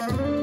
Mm-hmm.